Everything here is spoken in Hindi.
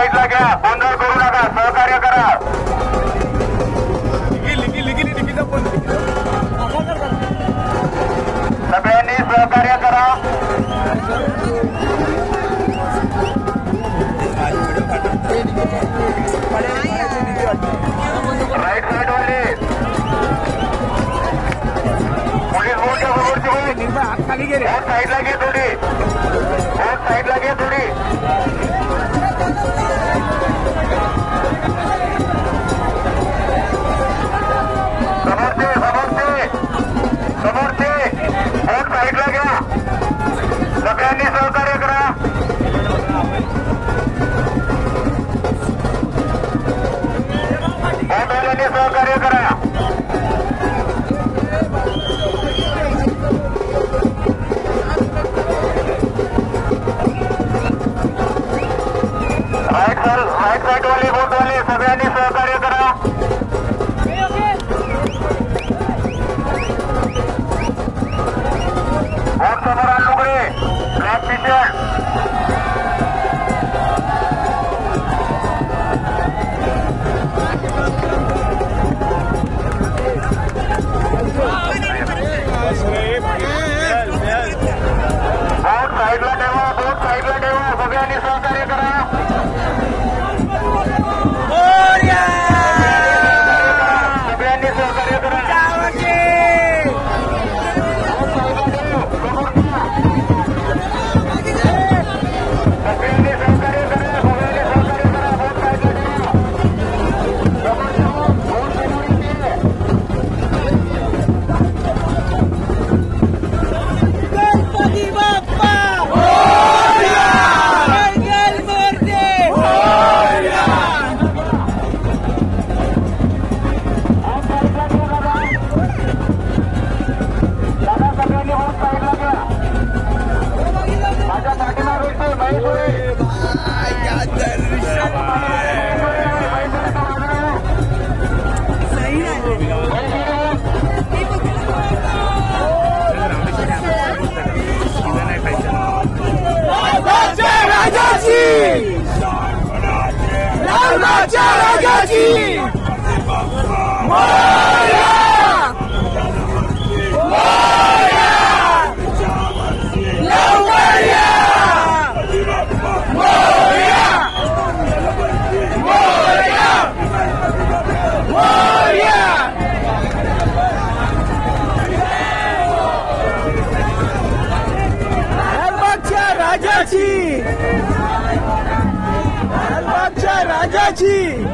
घ्या गोंधळ करू नका सहकार्य करा सगळ्यांनी सहकार्य करा राईट साईड वाले पोलीस साईडला घे थोडी बोट साईडला घे थोडी बोट साईडला ठेवा बोट साईडला ठेवा सगळ्यांनी চারাগাছি মায়া মায়া লাওয়ারিয়া মায়া মায়া মায়া একবার চারাগাছি Bragante!